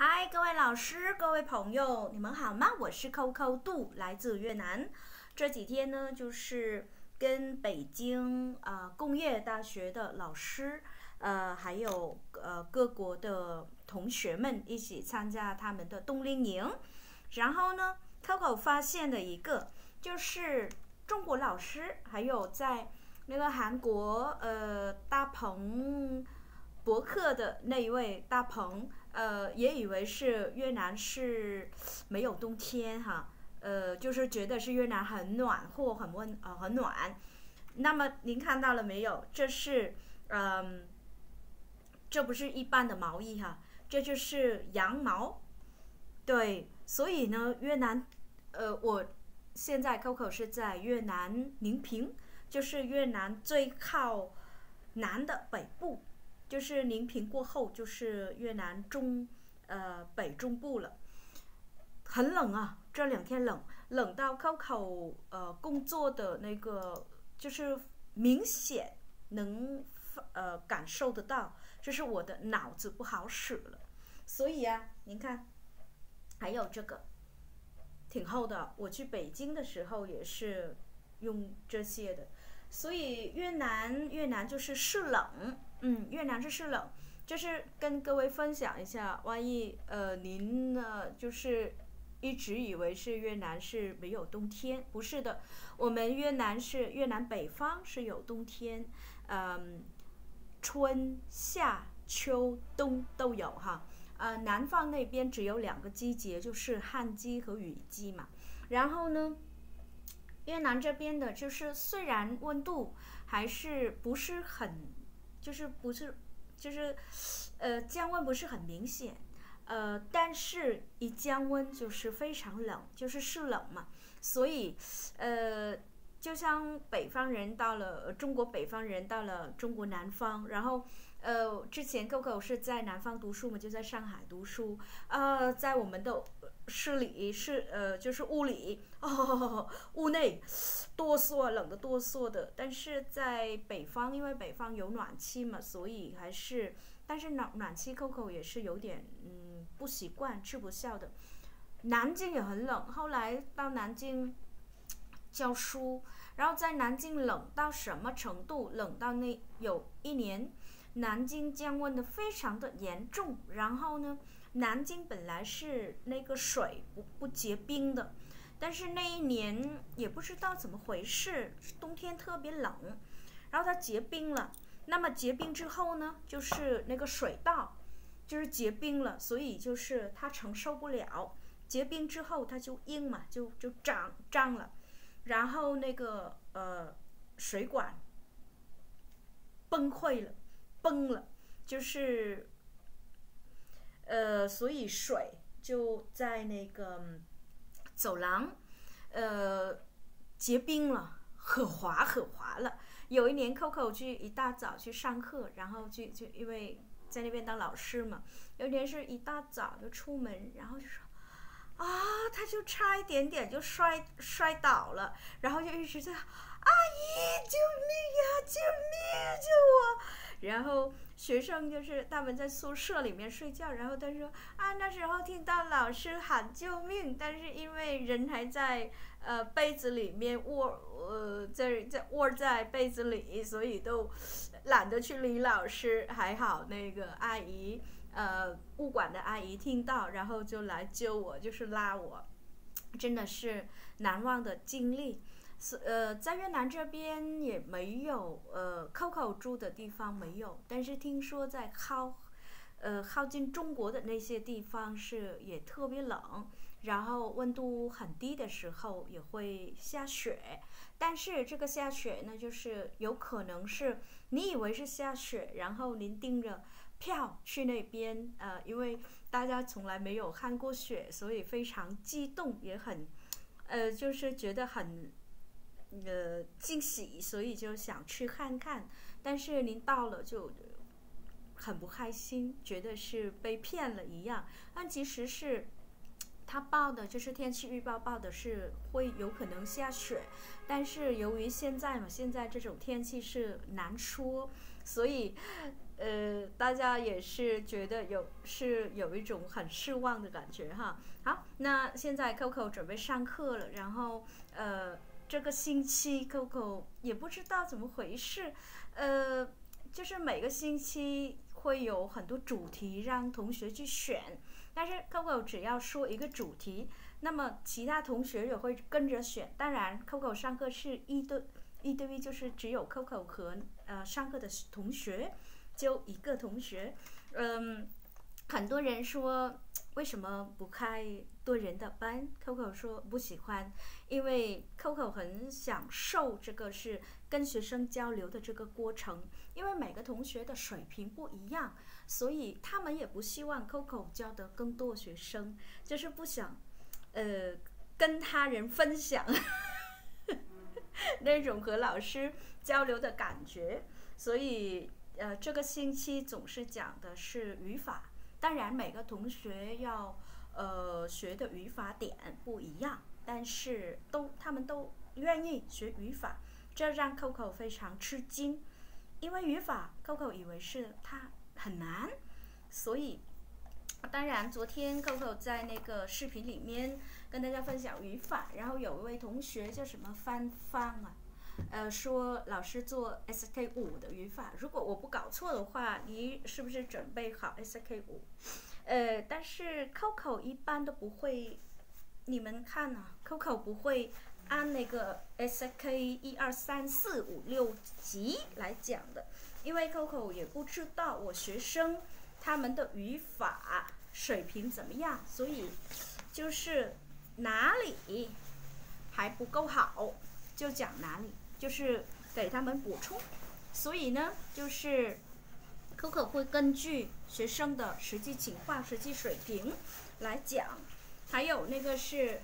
嗨，各位老师，各位朋友，你们好吗？我是扣扣杜，来自越南。这几天呢，就是跟北京啊工业大学的老师，呃，还有呃各国的同学们一起参加他们的冬令营。然后呢，Coco 发现了一个，就是中国老师，还有在那个韩国呃大鹏博客的那一位大鹏。呃，也以为是越南是没有冬天哈，呃，就是觉得是越南很暖和、很温呃很暖。那么您看到了没有？这是嗯，这不是一般的毛衣哈，这就是羊毛。对，所以呢，越南，呃，我现在 Coco 是在越南宁平，就是越南最靠南的北部。就是宁平过后，就是越南中，呃北中部了，很冷啊，这两天冷，冷到 Coco 呃工作的那个就是明显能呃感受得到，就是我的脑子不好使了，所以啊，您看，还有这个挺厚的，我去北京的时候也是用这些的。所以越南越南就是是冷，嗯，越南就是冷，就是跟各位分享一下，万一呃您呢就是一直以为是越南是没有冬天，不是的，我们越南是越南北方是有冬天，嗯，春夏秋冬都有哈，呃，南方那边只有两个季节，就是旱季和雨季嘛，然后呢。越南这边的，就是虽然温度还是不是很，就是不是，就是，呃，降温不是很明显，呃，但是一降温就是非常冷，就是湿冷嘛，所以，呃，就像北方人到了中国，北方人到了中国南方，然后。呃，之前 Coco 是在南方读书嘛，就在上海读书。呃，在我们的市里是呃，就是屋里哦，屋内哆嗦，冷的哆嗦的。但是在北方，因为北方有暖气嘛，所以还是，但是暖暖气 Coco 也是有点嗯不习惯，吃不消的。南京也很冷，后来到南京教书，然后在南京冷到什么程度？冷到那有一年。南京降温的非常的严重，然后呢，南京本来是那个水不不结冰的，但是那一年也不知道怎么回事，冬天特别冷，然后它结冰了。那么结冰之后呢，就是那个水道就是结冰了，所以就是它承受不了。结冰之后它就硬嘛，就就胀胀了，然后那个呃水管崩溃了。崩了，就是，呃，所以水就在那个走廊，呃，结冰了，很滑很滑了。有一年，Coco 去一大早去上课，然后就就因为在那边当老师嘛，有一年是一大早就出门，然后就说，啊，他就差一点点就摔摔倒了，然后就一直在，阿姨救命呀，救命，救我！然后学生就是他们在宿舍里面睡觉，然后他说啊，那时候听到老师喊救命，但是因为人还在呃被子里面窝呃在在窝在被子里，所以都懒得去理老师。还好那个阿姨呃物管的阿姨听到，然后就来救我，就是拉我，真的是难忘的经历。是呃，在越南这边也没有呃，Coco 住的地方没有，但是听说在靠，呃，靠近中国的那些地方是也特别冷，然后温度很低的时候也会下雪，但是这个下雪呢，就是有可能是你以为是下雪，然后您订着票去那边，呃，因为大家从来没有看过雪，所以非常激动，也很，呃，就是觉得很。呃，惊喜，所以就想去看看，但是您到了就很不开心，觉得是被骗了一样。但其实是他报的，就是天气预报报的是会有可能下雪，但是由于现在嘛，现在这种天气是难说，所以呃，大家也是觉得有是有一种很失望的感觉哈。好，那现在 Coco 准备上课了，然后呃，这个星期 Coco 也不知道怎么回事，呃，就是每个星期会有很多主题让同学去选，但是 Coco 只要说一个主题，那么其他同学也会跟着选。当然，Coco 上课是一对一对一，就是只有 Coco 和呃上课的同学。就一个同学，嗯，很多人说为什么不开多人的班？Coco 说不喜欢，因为 Coco 很享受这个是跟学生交流的这个过程，因为每个同学的水平不一样，所以他们也不希望 Coco 教的更多学生，就是不想，呃，跟他人分享 那种和老师交流的感觉，所以。呃，这个星期总是讲的是语法，当然每个同学要呃学的语法点不一样，但是都他们都愿意学语法，这让 Coco 非常吃惊，因为语法 Coco 以为是它很难，所以当然昨天 Coco 在那个视频里面跟大家分享语法，然后有一位同学叫什么芳芳啊。呃，说老师做 SK 五的语法，如果我不搞错的话，你是不是准备好 SK 五？呃，但是 Coco 一般都不会，你们看啊，Coco 不会按那个 SK 一二三四五六级来讲的，因为 Coco 也不知道我学生他们的语法水平怎么样，所以就是哪里还不够好，就讲哪里。就是给他们补充，所以呢，就是 Coco 会根据学生的实际情况、实际水平来讲。还有那个是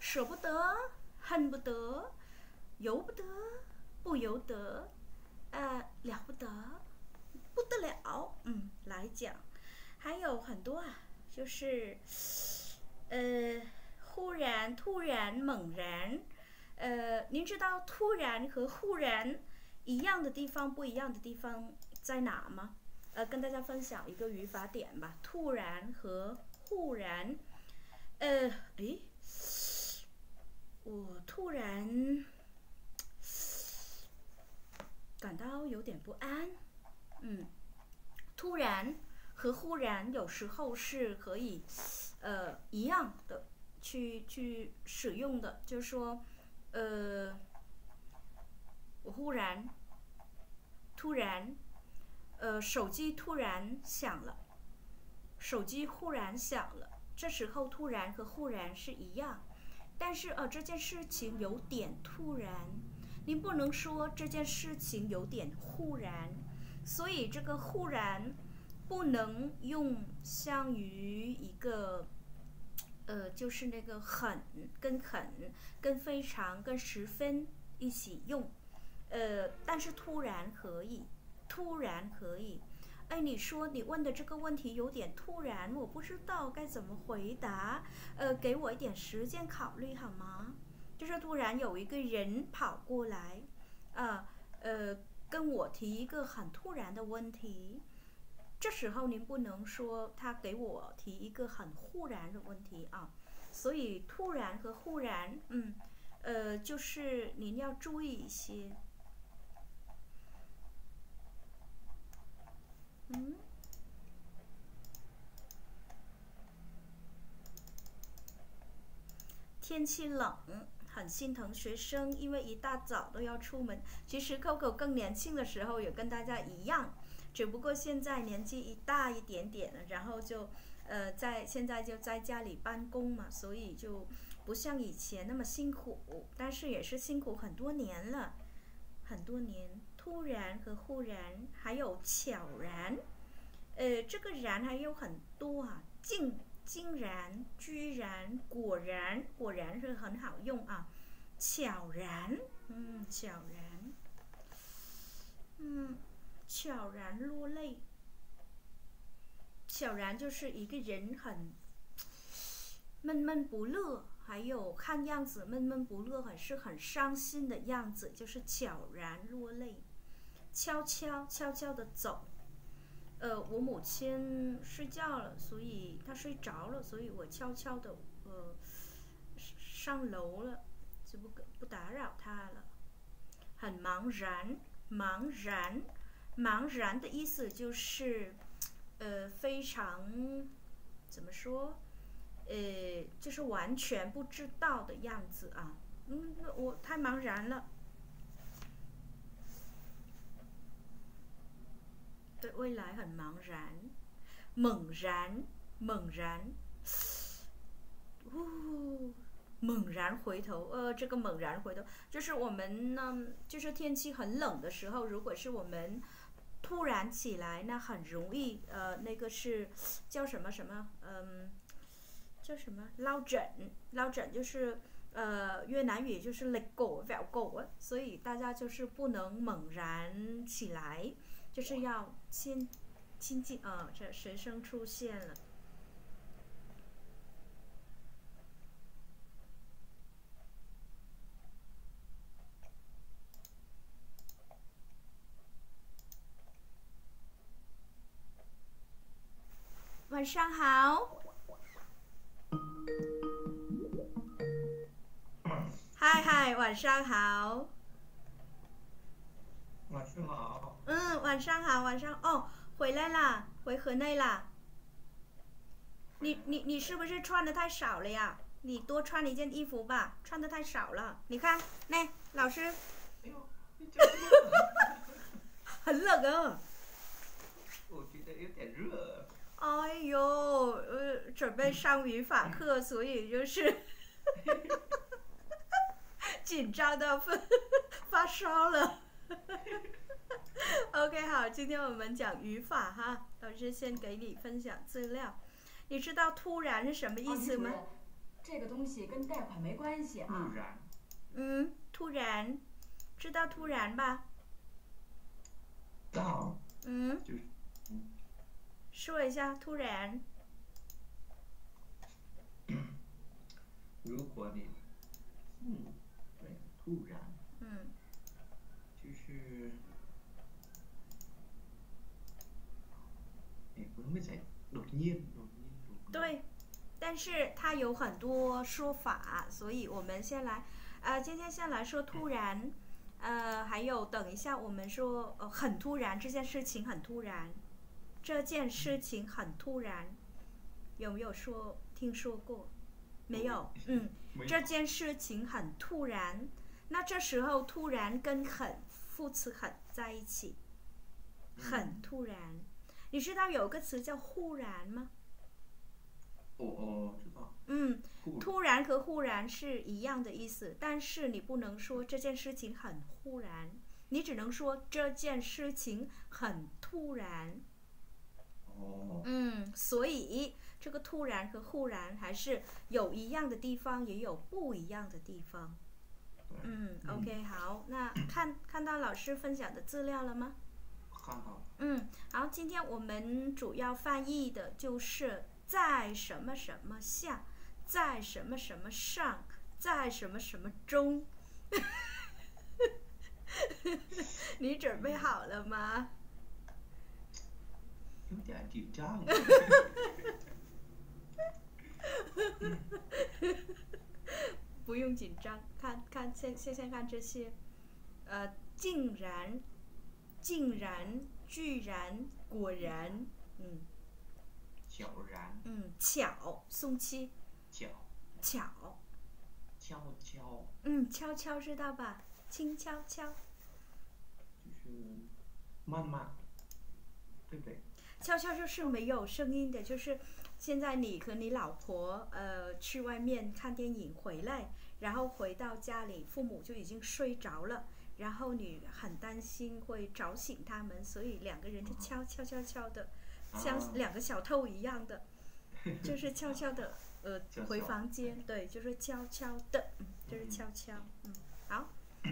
舍不得、恨不得、由不得、不由得、呃了不得、不得了，嗯，来讲。还有很多啊，就是呃忽然、突然、猛然。呃，您知道突然和忽然一样的地方，不一样的地方在哪吗？呃，跟大家分享一个语法点吧。突然和忽然，呃，诶，我突然感到有点不安。嗯，突然和忽然有时候是可以呃一样的去去使用的，就是说。呃，我忽然，突然，呃，手机突然响了，手机忽然响了。这时候突然和忽然是一样，但是呃，这件事情有点突然，您不能说这件事情有点忽然，所以这个忽然不能用相于一个。就是那个很跟很跟非常跟十分一起用，呃，但是突然可以，突然可以，哎，你说你问的这个问题有点突然，我不知道该怎么回答，呃，给我一点时间考虑好吗？就是突然有一个人跑过来，啊，呃，跟我提一个很突然的问题。这时候您不能说他给我提一个很忽然的问题啊，所以突然和忽然，嗯，呃，就是您要注意一些。嗯，天气冷，很心疼学生，因为一大早都要出门。其实 Coco 更年轻的时候也跟大家一样。只不过现在年纪一大一点点了，然后就，呃，在现在就在家里办公嘛，所以就不像以前那么辛苦，但是也是辛苦很多年了，很多年。突然和忽然，还有悄然，呃，这个然还有很多啊，竟竟然居然果然果然是很好用啊，悄然，嗯，悄然，嗯。悄然落泪，悄然就是一个人很闷闷不乐，还有看样子闷闷不乐，还是很伤心的样子，就是悄然落泪。悄悄悄悄的走，呃，我母亲睡觉了，所以她睡着了，所以我悄悄的呃上楼了，就不不打扰她了。很茫然，茫然，茫然的意思就是，呃，非常怎么说？呃，就是完全不知道的样子啊。嗯，我太茫然了。对未来很茫然，猛然，猛然，呜，猛然回头，呃，这个猛然回头，就是我们呢，就是天气很冷的时候，如果是我们突然起来，那很容易，呃，那个是叫什么什么，嗯，叫什么落枕，落枕就是。呃，越南语就是 let go，let go，所以大家就是不能猛然起来，就是要先亲近啊。这学生出现了，晚上好。嗨嗨，晚上好。晚上好。嗯，晚上好，晚上哦，回来啦，回河内啦。你你你是不是穿的太少了呀？你多穿一件衣服吧，穿的太少了。你看，那老师 很冷啊。我觉得有点热。哎呦，呃，准备上语法课，所以就是 紧张到发发烧了。OK，好，今天我们讲语法哈，老师先给你分享资料。你知道“突然”是什么意思吗？啊这个东西跟贷款没关系啊突。然，嗯，突然，知道突然吧？到嗯，就是说一下突然。如果你，嗯，对，突然嗯，就是，哎，没在 đột nhiên 对，但是它有很多说法，所以我们先来，呃，今天先来说突然，呃，还有等一下我们说呃很突然，这件事情很突然，这件事情很突然，有没有说听说过？没有，嗯，这件事情很突然，那这时候突然跟很副词很在一起，很突然。你知道有个词叫忽然吗？哦哦，知道，嗯，突然和忽然是一样的意思，但是你不能说这件事情很忽然，你只能说这件事情很突然。哦，嗯，所以这个突然和忽然还是有一样的地方，也有不一样的地方。嗯，OK，好，那看看到老师分享的资料了吗？看到，嗯，好今天我们主要翻译的就是在什么什么下，在什么什么上，在什么什么中。你准备好了吗？有点紧张。不用紧张，看看先先先看这些，呃，竟然，竟然，居然，果然，嗯悄然，嗯，巧，宋七，巧，巧，悄悄，嗯，悄悄知道吧？轻悄悄，就是慢慢，对不对？悄悄就是没有声音的，就是现在你和你老婆呃去外面看电影回来，然后回到家里，父母就已经睡着了，然后你很担心会吵醒他们，所以两个人就悄悄悄悄的，像啊。两个小偷一样的，就是悄悄的呃回房间，对，就是悄悄的，嗯，就是悄悄，嗯，好，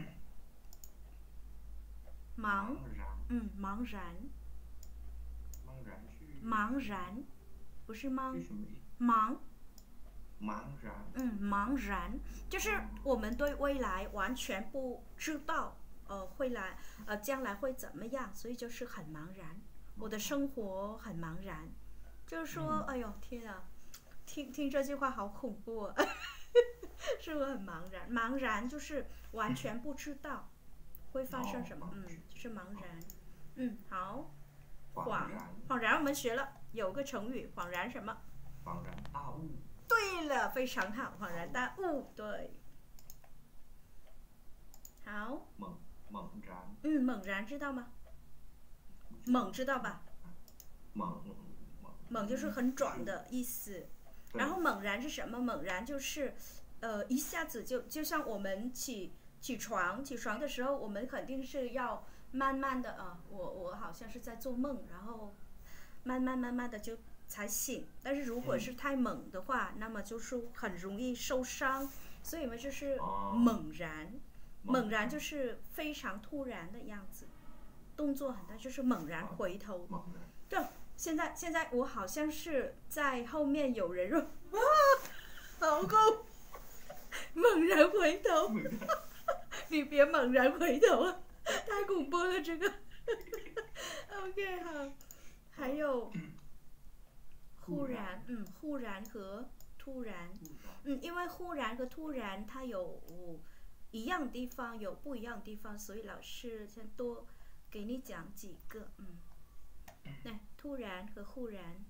茫，然，嗯，茫然，茫然是茫然，不是吗？茫，茫然，嗯，茫然就是我们对未来完全不知道，呃，会来，呃，将来会怎么样，所以就是很茫然，我的生活很茫然，就是说，哎呦天啊，听听这句话好恐怖啊，是不是很茫然？茫然就是完全不知道会发生什么，嗯，就是茫然。嗯，好，恍恍然恍然我们学了有个成语，恍然什么？恍然大悟，对了，非常好，恍然大悟，对。好，猛猛然嗯，猛然知道吗？猛知道吧？猛猛猛就是很壮的意思。然后猛然是什么？猛然就是，呃，一下子就就像我们起起床起床的时候，我们肯定是要慢慢的啊、我我好像是在做梦，然后慢慢慢慢的就才醒。但是如果是太猛的话，那么就是很容易受伤。所以嘛，就是猛然，猛然就是非常突然的样子，动作很大，就是猛然回头。猛然对，现在现在我好像是在后面有人说啊，老公，猛然回头，你别猛然回头啊，太恐怖了这个。OK 好，还有忽然，嗯，忽然和突然，嗯，因为忽然和突然它有一样地方，有不一样的地方，所以老师先多给你讲几个，嗯，来突然和忽然，